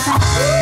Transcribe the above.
さい。